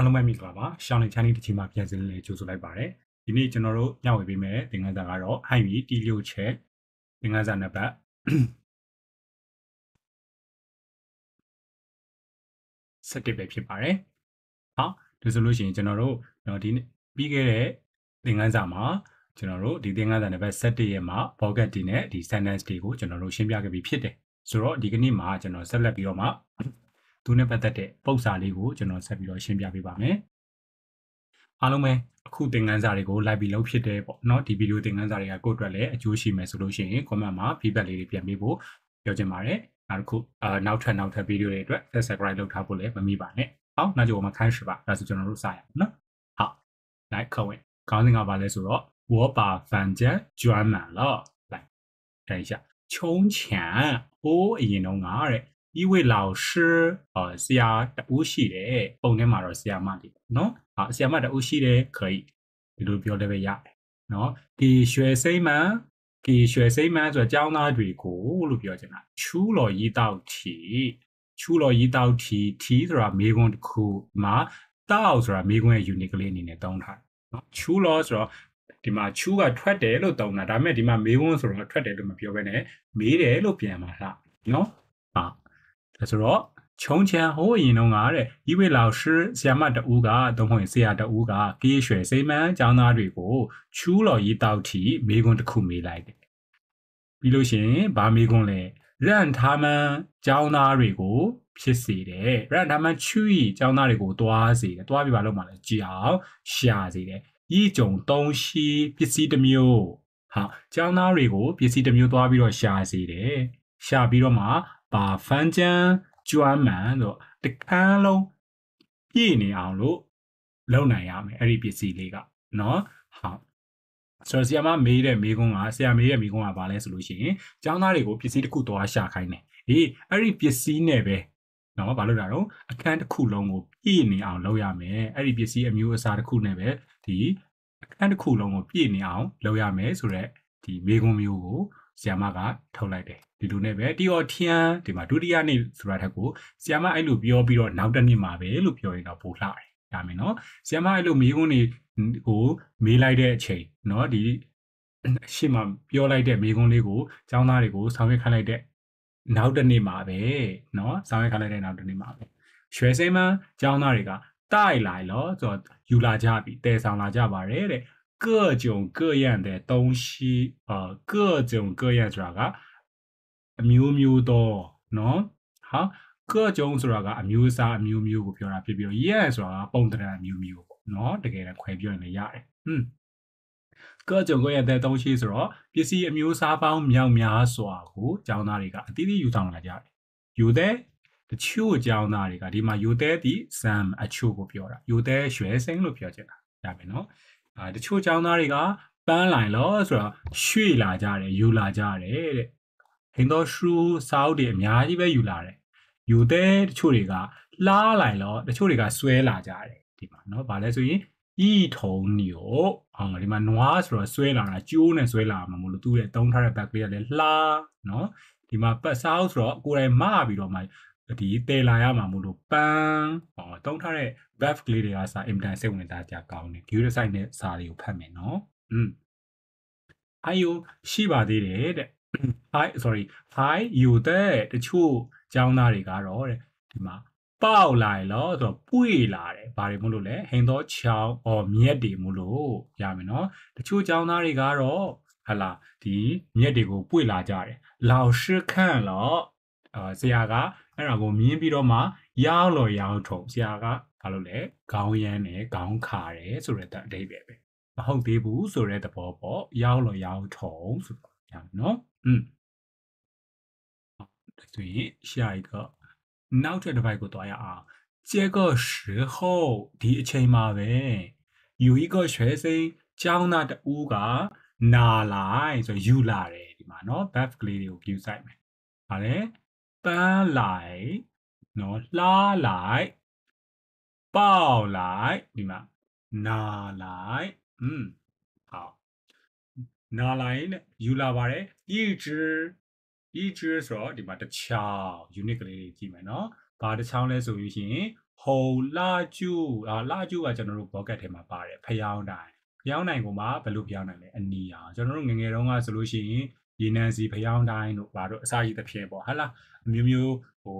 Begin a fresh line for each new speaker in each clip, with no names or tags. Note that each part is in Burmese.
အားလုံးပဲမင်္ဂလာပါရှောင်းလင်ချန်နီတစ်ချိန်မှာပြန်စင်းလေးကြိုဆိုလိုက်ပါတယ်ဒီနေ့ကျွန်တော်တို့ညဝေပေးမယ်သင်ခန်းစာကတော့ဟိုင်ဝီတီလျိုချက်သင်ခန်းစာနံပါတ်17ပဲဖြစ်ပါတယ်ဟောဒါဆိုလို့ရှိရင်ကျွန်တော်တို့တော့ဒီပြီးခဲ့တဲ့သင်ခန်းစာမှာကျွန်တော်တို့ဒီသင်ခန်းစာနံပါတ်17ရဲ့မှာ pocket တွေနဲ့ဒီ sentence တွေကိုကျွန်တော်တို့ရှင်းပြခဲ့ပြီးဖြစ်တယ်ဆိုတော့ဒီကနေ့မှာကျွန်တော်ဆက်လက်ပြီးတော့မှ သူနဲ့ပတ်သက်တဲ့ပုံစံလေးကိုကျွန်တော်ဆက်ပြီးတော့ရှင်းပြပေးပါမယ်အားလုံးပဲအခုသင်ခန်းစာတွေကို live ပြီးလုပ်ဖြစ်တယ်ပေါ့เนาะဒီဗီဒီယိုသင်ခန်းစာတွေကကိုယ့်အတွက်လည်းအကျိုးရှိမယ်ဆိုလို့ရှိရင် comment မှာ feedback လေးတွေပြန်ပေးဖို့ပြောချင်ပါတယ်နောက်တစ်ခုအာနောက်ထပ်နောက်ထပ်ဗီဒီယိုတွေအတွက် subscribe လုပ်ထားဖို့လည်းမမိပါနဲ့好那就我们开始吧ဒါဆိုကျွန်တော်တို့စရအောင်เนาะ好来课文ခေါင်းစဉ်ကပါလဲဆိုတော့我把房间装满了来等一下从前我အရင်တော့ငါတဲ့ ဤဝေလောင်ရှိအာဆရာတူရှိတယ်ပုံထဲမှာတော့ဆရာမတွေပေါ့နော်အာဆရာမတူရှိတယ်ခရီးဒီလိုပြောလည်းပဲရတယ်နော်ဒီရွှေစိမ့်မှန်ဒီရွှေစိမ့်မှန်ဆိုတော့ចောင်းသားတွေကိုလို့ပြောချင်တာချူးလော်ရီတောက်ထီချူးလော်ရီတောက်ထီထီဆိုတာမေခွန်းတစ်ခုမှာတောက်ဆိုတာမေခွန်းရဲ့ unique လေးအနေနဲ့သုံးထားတယ်နော်ချူးလော်ဆိုတော့ဒီမှာချူးကထွက်တယ်လို့သုံးတာဒါပေမဲ့ဒီမှာမေးဝန်းဆိုတော့ထွက်တယ်လို့မပြောဘဲနဲ့မေးတယ်လို့ပြန်မှာလားနော် ဒါဆိုတော့ချုံချန်ဟိုးအရင်တုန်းကတဲ့ဤဝေ老师ဆရာမတဦးကသုံးဖို့ဆရာတဦးကကေးရွှေစိမ့်မန်းကျောင်းသားတွေကိုချူးတော်ရီတောက်ထီမိကွန်းတစ်ခုမေးလိုက်တယ်ပြီးလို့ရှိရင်ဗာမိကွန်းလဲရန်ထားမန်းကျောင်းသားတွေကိုဖြစ်စေတယ်ရန်ထားမန်းချူရီကျောင်းသားတွေကိုတွားစေတယ်တွားပြီးပါလို့မှလဲကြည်အောင်ရှာစေတယ်ဤကြုံသုံးရှိပစ္စည်းတစ်မျိုးဟာကျောင်းသားတွေကိုပစ္စည်းတစ်မျိုးတွားပြီးတော့ရှာစေတယ်ရှာပြီးတော့မှ 把房间装满တော့တခန်းလုံးပြည့်နေအောင်လို့လုပ်နိုင်ရမယ်အဲ့ဒီပစ္စည်းလေးကနော်ဟုတ်ဆိုတော့ဆရာမမေးတဲ့မိကုန်းကဆရာမေးတဲ့မိကုန်းကဘာလဲဆိုလို့ရှိရင်ကျောင်းသားတွေကိုပစ္စည်းတစ်ခုသွားရှာခိုင်းတယ်။အေးအဲ့ဒီပစ္စည်းနဲ့ပဲနော်ဘာလို့လဲတော့အခန်းတစ်ခုလုံးကိုပြည့်နေအောင်လုပ်ရမယ်။အဲ့ဒီပစ္စည်းအမျိုးအစားတစ်ခုနဲ့ပဲဒီအခန်းတစ်ခုလုံးကိုပြည့်နေအောင်လုပ်ရမယ်ဆိုတော့ဒီမိကုန်းမျိုးကို ဆီယမကထုတ်လိုက်တယ်ဒီလိုနဲ့ပဲတီအော်ထီယန်ဒီမှာဒုတိယနေ့ဆိုတာထက်ကိုဆီယမအဲ့လိုပြောပြီးတော့နောက်တစ်နေ့မှာပဲလို့ပြောရင်တော့ပိုလှတယ်ဒါမယ်နော်ဆီယမအဲ့လိုမေးခွန်းတွေကိုမေးလိုက်တဲ့အချိန်နော်ဒီရှေ့မှာပြောလိုက်တဲ့မေးခွန်းလေးကိုចောင်းသားတွေကိုဆောင်ရွက်ခိုင်းလိုက်တဲ့နောက်တစ်နေ့မှာပဲနော်ဆောင်ရွက်ခိုင်းလိုက်တဲ့နောက်တစ်နေ့မှာပဲရွှေစိမ်းမန်းចောင်းသားတွေကတိုက်လာလို့ဆိုတော့ယူလာကြပြီတည်ဆောင်လာကြပါတယ်တဲ့ 各种各样的东西呃各种各样ဆိုတာကအမျိုးမျိုးသောနော်ဟာ各种ဆိုတာကအမျိုးအစားအမျိုးမျိုးကိုပြောတာဖြစ်ပြီးတော့ yes ဆိုတာကပုံတရံအမျိုးမျိုးပေါ့နော်တကယ်လည်းခွဲပြောရင်လည်းရတယ်ဟွန်း各种各样的东西ဆိုတော့ပစ္စည်းအမျိုးအစားပေါင်းမြောက်များစွာကိုကျောင်းသားတွေကအတိအသီးယူဆောင်လာကြတယ်ယူတဲ့တချို့ကျောင်းသားတွေကဒီမှာယူတဲ့ဒီ sam အချို့ကိုပြောတာယူတဲ့ရွှဲစိမ့်လို့ပြောချင်တာရမယ်နော် အာတချို့ကျောင်းသားတွေကပန်းလိုင်လို့ဆိုတော့ရွှေ့လာကြတယ်ယူလာကြတယ်တဲ့ဟင်သောရှူစာအုပ်တွေအများကြီးပဲယူလာတယ်ယူတဲ့တချို့တွေကလှားလိုက်တော့တချို့တွေကဆွဲလာကြတယ်ဒီမှာเนาะဗာလဲဆိုရင်ဤထုံညိုဟာဒီမှာနွားဆိုတော့ဆွဲလာတာကျိုးနဲ့ဆွဲလာမှာမလို့သူ့ရဲ့တုံးထားတဲ့ဘက်ကလေးကလည်းလှားเนาะဒီမှာပတ်စားဆိုတော့ကိုယ်တိုင်မပြီးတော့မှ ဒီတည်လာရမှာမို့လို့ပန်းဟောတုံးထားတဲ့ verb ကလေးတွေကစာအင်တန်စိတ်ဝင်စားကြကောင်းတယ် view site နဲ့စာတွေကိုဖတ်မယ်နော်อืม hi you ရှိပါသေးတယ်တဲ့ hi sorry hi you တဲ့တချို့ကျောင်းသားတွေကတော့တဲ့ဒီမှာပေါက်လာရလို့ဆိုတော့ပွေလာတယ်ဘာတွေမို့လို့လဲဟင်သောချောင်းအော်မြက်တွေမို့လို့ရမယ်နော်တချို့ကျောင်းသားတွေကတော့ဟလာဒီမြက်တွေကိုပွေလာကြတယ်老师看了အာဆရာကအဲ့ဒါကိုမြင်ပြီးတော့မှရောက်လို့ရောက်ထုံဆရာကဘာလို့လဲခေါင်းရမ်းတယ်ခေါင်းခါတယ်ဆိုတဲ့အဓိပ္ပာယ်ပဲမဟုတ်သေးဘူးဆိုတဲ့သဘောပေါ့ရောက်လို့ရောက်ထုံဆိုတော့ရမယ်နော်嗯，所以下一个နောက်ထပ်တစ်ပိုက်ကိုတွားရအောင်这个时候ဒီအချိန်မှာပဲ有一个学生ကျောင်းသားတဦးကနာလိုက်ဆိုယူလာတယ်ဒီမှာเนาะ buff ကလေးတွေကို view site မယ်။ဟာလေ ပန်းလိုက်နော်လှားလိုက်ပေါက်လိုက်ဒီမှာနာလိုက်อืม好နာလိုက်နဲ့ယူလာပါတယ်一只一只ဆိုတော့ဒီမှာတစ်ချောင်း unit ကလေးတွေကြည့်မယ်နော်ဘာတစ်ချောင်းလဲဆိုလို့ရှိရင်ဟုံလာကျူအာလာကျူကကျွန်တော်တို့ pocket ထဲမှာပါတယ်ဖျောင်းတိုင်းဖျောင်းနိုင်ကိုမှဘယ်လိုဖျောင်းနိုင်လဲအနီအောင်ကျွန်တော်တို့ငငယ်တုန်းကဆိုလို့ရှိရင် ရေနံစီဖျောင်းတိုင်းတို့ဘာတို့အစာရည်တစ်ဖြစ်ပေါ့ဟာလားအမျိုးမျိုးဟို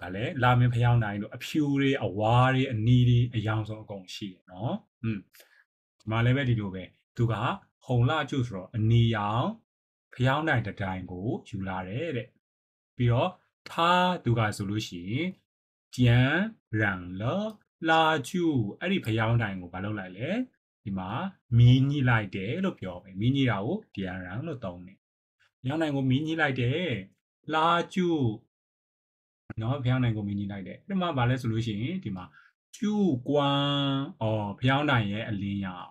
ဗာလဲလာမင်းဖျောင်းတိုင်းတို့အဖြူတွေအဝါးတွေအနီတွေအယောင်ဆုံးအကုန်ရှိရနော်อืมဒီမှာလည်းပဲဒီလိုပဲသူကဟုံလာကျုဆိုတော့အနီရောင်ဖျောင်းတိုင်းတစ်တိုင်းကိုယူလာတယ်တဲ့ပြီးတော့ထားသူကဆိုလို့ရှိရင်ကျန်ရန်လလာကျူအဲ့ဒီဖျောင်းတိုင်းကိုဘာလုပ်လိုက်လဲဒီမှာမီးညှိလိုက်တယ်လို့ပြောမယ်မီးညှိတာကိုဒီရန်လို့သုံးတယ် ဖျောင်းတိုင်းကိုမီးညှိလိုက်တယ်လာကျူနော်ဖျောင်းနိုင်ကိုမင်းကြီးလိုက်တယ်ဒီမှာဗာလဲဆိုလို့ရှိရင်ဒီမှာကျူကွမ်းအော်ဖျောင်းနိုင်ရဲ့အလင်းရောင်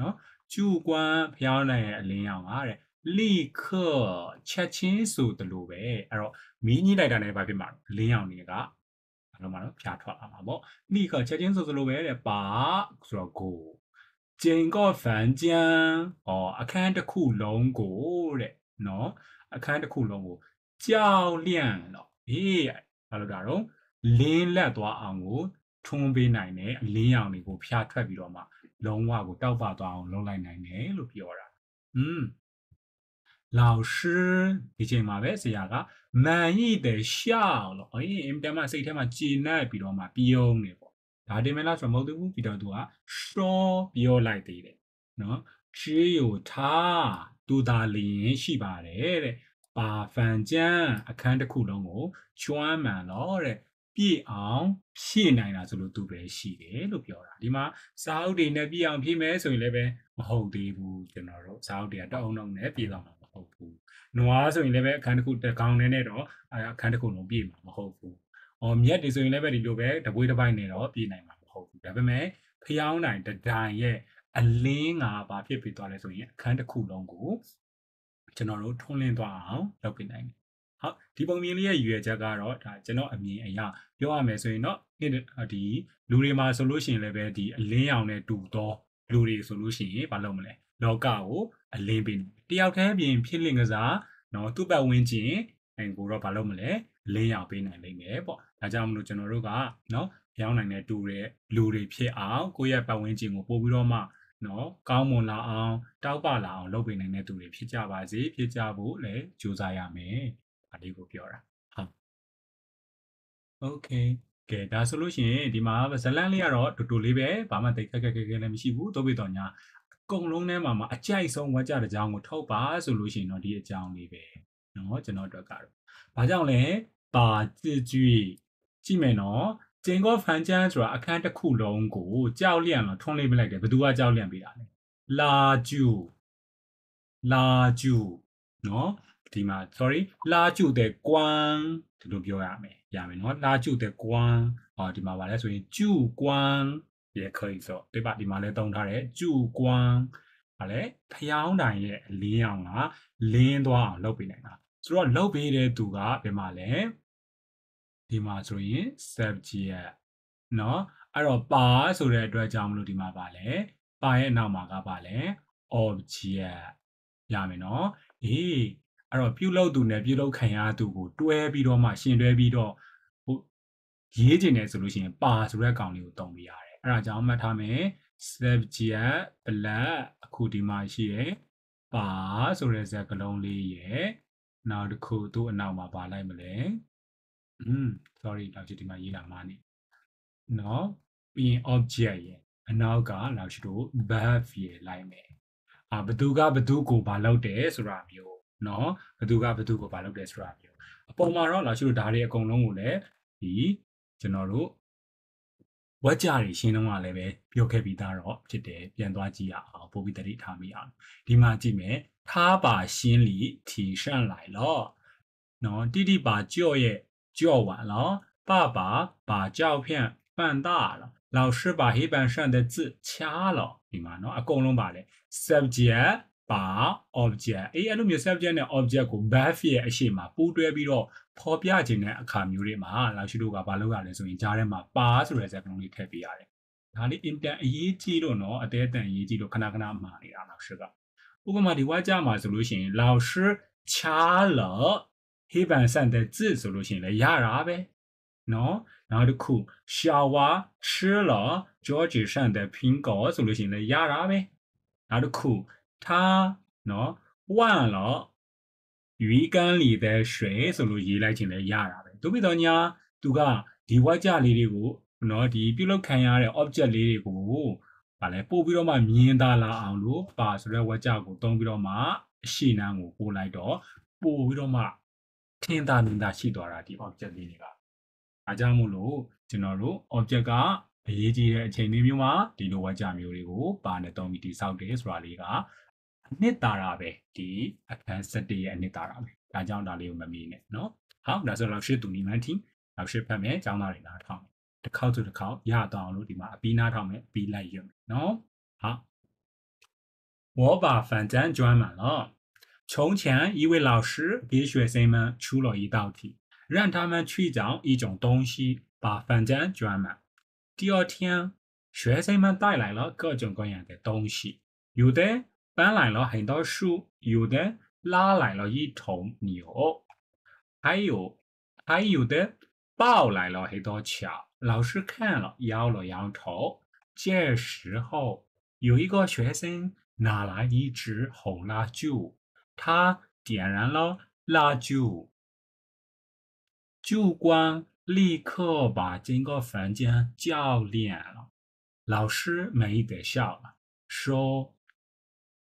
နော်ကျူကွမ်းဖျောင်းနိုင်ရဲ့အလင်းရောင်ကတဲ့လိခချက်ချင်းဆိုတလို့ပဲအဲ့တော့မင်းကြီးလိုက်တာနဲ့ဘာဖြစ်မှာအလင်းရောင်တွေကဘာလို့မလို့ဖြာထွက်အောင်ပါပေါ့လိခချက်ချင်းဆိုတလို့ပဲတဲ့ပါဆိုတော့ကိုကျင်ကော့ဖန်ကျန်းအော်အခန်းတစ်ခုလုံးကိုတဲ့ နော်အခန်းတစ်ခုလုံးကိုကြောက်လန့်တော့အေးဘာလို့တာတော့လင်းလက်သွားအောင်ကိုထွန်းပေးနိုင်တယ်အလင်းရောင်တွေကိုဖျားထွက်ပြီးတော့မှလုံးဝကိုတောက်ပသွားအောင်လုပ်လိုက်နိုင်တယ်လို့ပြောတာอืม老师ဒီချိန်မှာပဲဆရာက满意的笑လို့အေးအင်တမစိတ်ထဲမှာကြည်နပ်ပြီးတော့မှပြုံးနေပေါ့ဒါတင်မလားဆိုတော့မဟုတ်ဘူးပြီးတော့သူကရှောပြောလိုက်သေးတယ်နော်只有他 သူသာလျင်ရှိပါတယ်တဲ့ပါဖန်ကျန်းအခန်းတစ်ခုလုံးကိုကျွမ်းမှန်တော့တဲ့ပြည့်အောင်ဖြည့်နိုင်တာဆိုလို့သူပဲရှိတယ်လို့ပြောတာဒီမှာစာအုပ်တွေနဲ့ပြည့်အောင်ဖြည့်မယ်ဆိုရင်လည်းပဲမဟုတ်သေးဘူးကျွန်တော်တို့စာအုပ်တွေကတအုံလုံးနဲ့ပြည့်သွားမှာမဟုတ်ဘူးနွားဆိုရင်လည်းပဲအခန်းတစ်ခုတစ်ကောင်နဲ့နဲ့တော့အခန်းတစ်ခုလုံးပြည့်မှာမဟုတ်ဘူးအော်မြက်တွေဆိုရင်လည်းပဲဒီလိုပဲတပွေးတစ်ပိုင်းနဲ့တော့ပြည့်နိုင်မှာမဟုတ်ဘူးဒါပေမဲ့ဖျောင်းနိုင်တဒိုင်ရဲ့ အလင်းကဘာဖြစ်ပြီးသွားလဲဆိုရင်အခန်းတစ်ခုလုံးကိုကျွန်တော်တို့ထွန်းလင်းသွားအောင်လုပ်ပြနိုင်တယ်။ဟုတ်ဒီပုံမြင်လေးရဲ့ရည်ရွယ်ချက်ကတော့ဒါကျွန်တော်အမြင်အရပြောရမယ်ဆိုရင်တော့ဒီလူတွေမှာဆိုလို့ရှိရင်လည်းပဲဒီအလင်းရောင်နဲ့တူသောလူတွေဆိုလို့ရှိရင်ဘာလုပ်မလဲလောကကိုအလင်းပေးတယောက်တည်းပြင်ဖြစ်လင်ကစားနော်သူ့ပတ်ဝန်းကျင်အဲကိုတော့ဘာလုပ်မလဲအလင်းရောင်ပေးနိုင်လိမ့်မယ်ပေါ့ဒါကြောင့်မလို့ကျွန်တော်တို့ကနော်ရောင်းနိုင်တဲ့တူတဲ့လူတွေဖြစ်အောင်ကိုယ့်ရဲ့ပတ်ဝန်းကျင်ကိုပို့ပြီးတော့မှ နော်ကောင်းမွန်လာအောင်တောက်ပလာအောင်လုပ်ပေးနိုင်တဲ့သူတွေဖြစ်ကြပါစေဖြစ်ကြဖို့လည်းကြိုးစားရမယ်ဒါလေးကိုပြောတာဟုတ် Okay ကဲဒါဆိုလို့ရှိရင်ဒီမှာဇလန်လေးကတော့တူတူလေးပဲဘာမှတိတ်ခက်ခက်ခက်ခက်လည်းမရှိဘူးတော့ပြီးတော့ညာအကုန်လုံးထဲမှာမှာအကြိုက်ဆုံးဝါကြတဲ့အကြောင်းကိုထုတ်ပါဆိုလို့ရှိရင်တော့ဒီအကြောင်းလေးပဲเนาะကျွန်တော်တို့ကတော့ဘာကြောင့်လဲပါကြည့်ကြည့်ကြည့်မယ်နော် ကျင်ကောဖန်ချန်းဆိုတာအခန်းတစ်ခုလုံးကိုကြောက်လျံတော့ထွန်းလေးပလိုက်တယ်ဘယ်သူကကြောက်လျံပေးတာလဲလာကျူလာကျူနော်ဒီမှာ sorry လာကျူတဲ့ကွမ်ဒီလိုပြောရမယ်ရမယ်နော်လာကျူတဲ့ကွမ်ဟောဒီမှာဗာလဲဆိုရင်ကျူကွမ်也可以ဆို对吧ဒီမှာလဲတုံးထားတယ်ကျူကွမ်ဗာလဲဖျောင်းတိုင်ရဲ့အလင်းအောင်ကလင်းသွားအောင်လုပ်ပေးနိုင်တာဆိုတော့လုပ်ပေးတဲ့သူကဘယ်မှာလဲ ဒီမှာဆိုရင် subject เนาะအဲ့တော့ပါဆိုတဲ့အတွက်ကြောင့်မလို့ဒီမှာပါလဲပါရဲ့အနောက်မှာကပါလဲ object ရမယ်เนาะအေးအဲ့တော့ပြုလုပ်သူနဲ့ပြုလုပ်ခံရသူကိုတွဲပြီးတော့မှရှင်တွဲပြီးတော့ဟိုရေးကျင်တယ်ဆိုလို့ရှိရင်ပါဆိုတဲ့ကောင်လေးကိုတုံးပြရတယ်အဲ့ဒါကြောင့်မှတ်ထားမယ် subject plus အခုဒီမှာရှိရယ်ပါဆိုတဲ့စကားလုံးလေးရယ်နောက်တစ်ခုသူ့အနောက်မှာပါလိုက်မလဲ อืม sorry လောက်ရှိဒီမှာရေးလာမှာနေနော်ပြီးရင် object ရဲ့အနောက်ကလောက်ရှိတို့ verb ရဲ့လိုက်မယ်အာဘသူကဘသူကိုမလုပ်တယ်ဆိုတာမျိုးနော်ဘသူကဘသူကိုမလုပ်တယ်ဆိုတာမျိုးအပေါ်မှာတော့လောက်ရှိတို့ဒါတွေအကုန်လုံးကိုလည်းဒီကျွန်တော်တို့ဝက်ကြတွေရှင်းလုံးကလည်းပဲပြောခဲ့ပြီးသားတော့ဖြစ်တယ်ပြန်သွားကြည့်ရအောင်ပို့ပြီးတတိထားမိအောင်ဒီမှာကြည့်မယ်ခါပါရှင်းလီထီရှန့်လိုက်တော့နော်တိတိပါကြော့ရဲ့ 叫晚了，爸爸把照片放大了，老师把黑板上的字掐了，明白吗？啊，共拢把嘞，subject 把 object，哎，အဲ့လိုမျိုး subject နဲ့ object ကို verb ရဲ့အရှိမပူးတွဲပြီးတော့ဖော်ပြခြင်းတဲ့အခါမျိုးတွေမှာလောက်ရှိတို့ကဘာလုပ်ရလဲဆိုရင်ကြားထဲမှာပါဆိုတဲ့စကားလုံးလေးထည့်ပေးရတယ်။ဒါလေးအင်တန်အရေးကြီးလို့နော်အသေးအတန်အရေးကြီးလို့ခဏခဏမှားနေတာလောက်ရှိကဥပမာဒီဝါကြမှာဆိုလို့ရှိရင်လောက်ရှိချားလော 掐了黑板上的字ဆိုလို့ရှိရင်လည်းရတာပဲ နော်နောက်တစ်ခု小娃吃了桌子上的苹果ဆိုလို့ရှိရင်လည်းရတာပဲနောက်တစ်ခု他နော်忘了鱼缸里的水ဆိုလို့ရေးလိုက်ခြင်းလည်းရတာပဲသို့ပြီးတော့ညာသူကဒီဝါကြလေးတွေကိုနော်ဒီပြုလုပ်ခံရတဲ့ object လေးတွေကိုဗာလဲပို့ပြီးတော့မှမြင်သာလာအောင်လို့ပါဆိုတဲ့ဝါကြကိုသုံးပြီးတော့မှအရှိနန်းကိုပို့လိုက်တော့ပို့ပြီးတော့မှ ထင်သာမြင်သာရှိသွားတာဒီ object လေးတွေက။အားကြောင့်မို့လို့ကျွန်တော်တို့ object ကအရေးကြီးတဲ့အချိန်လေးမျိုးမှာဒီလိုဝါကြမျိုးတွေကိုပါနဲ့တောင်းပြီးတိဆောက်တယ်ဆိုတာလေးကအနှစ်သာရပဲဒီအခန်း7ရဲ့အနှစ်သာရပဲ။ဒါကြောင့်ဒါလေးကိုမမေ့နဲ့နော်။ဟုတ်ဒါဆိုတော့ရှစ်သူနီမန်တီနောက်ရှစ်ဖက်မယ်ကျောင်းသားတွေလာထောင်းတစ်ခေါက်ဆိုတစ်ခေါက်ရတော့လို့ဒီမှာအပီးနားထောင်းမယ်ပြီးလိုက်ရမယ်နော်။ဟာ wallbar fan တန်း join မှာနော်။ 从前一位老师给学生们出了一道题让他们去找一种东西把房间装满第二天学生们带来了各种各样的东西有的搬来了很多书，有的拉来了一头牛，还有还有的抱来了很多桥。老师看了摇了摇头。这时候有一个学生拿来一支红蜡烛，他点燃了蜡烛，烛光立刻把整个房间照亮了。老师没得笑了，说：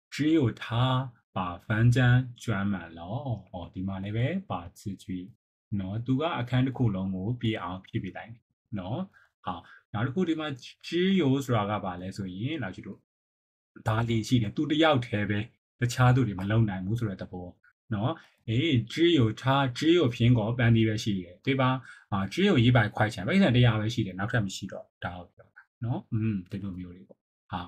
只有他把房间装满了。哦，ဒီမှာလည်းပဲပါ字句နော်သူကအခန်းတစ်ခုလုံးကိုပြည့်အောင်ဖြည့်ပြတိုင်းနော်ဟာနောက်တစ်ခုဒီမှာ只有ဆိုတာကပါလဲဆိုရင်နောက်ကြည့်လို့ဒါလေးရှိတယ်သူတယောက်တည်းပဲ တခြားသူတွေမလုံနိုင်ဘူးဆိုတဲ့သဘောနော်အေးကြေးကိုထားကြေးကိုဖြင်းကောပန်းဒီပဲရှိတယ်ဒီပါအာကြေးကိုရေးပိုင်ခွိုက်ချင်ပိဿံတရားပဲရှိတယ်နောက်ထပ်မရှိတော့ဒါဟုတ်ပြောတာနော်อืมဒီလိုမျိုးတွေပေါ့ဟာ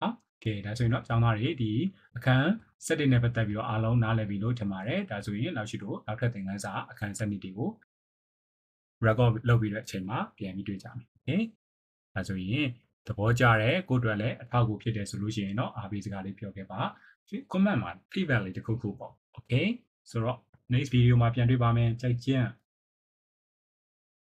ဟာကဲဒါဆိုရင်တော့ကျောင်းသားတွေဒီအခန်း7တင်နဲ့ပတ်သက်ပြီးတော့အားလုံးနားလည်ပြီလို့ထင်ပါတယ်ဒါဆိုရင်နောက်ရှိတော့နောက်ထပ်သင်ခန်းစာအခန်း7တွေကို record လုပ်ပြီးတဲ့အချိန်မှာပြန်ပြီးတွေ့ကြမယ်โอเคဒါဆိုရင် သဘောကျတယ်ကိုယ့်အတွက်လည်းအထောက်အကူဖြစ်တယ်ဆိုလို့ရှိရင်တော့အားပေးစကားလေးပြောခဲ့ပါ comment မှာ feedback လေးတစ်ခုခုပေါ့ okay ဆိုတော့ next video မှာပြန်တွေ့ပါမယ်ကြိုက်ကြ